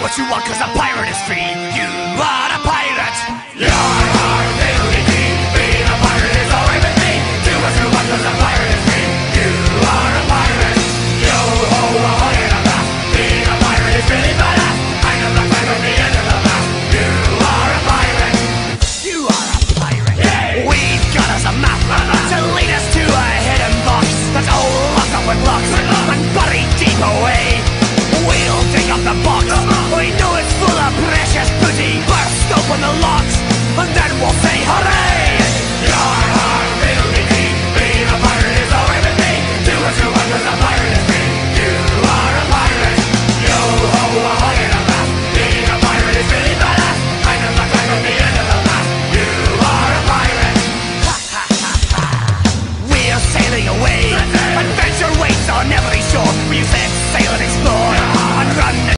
what you want cause I'm a pirate you say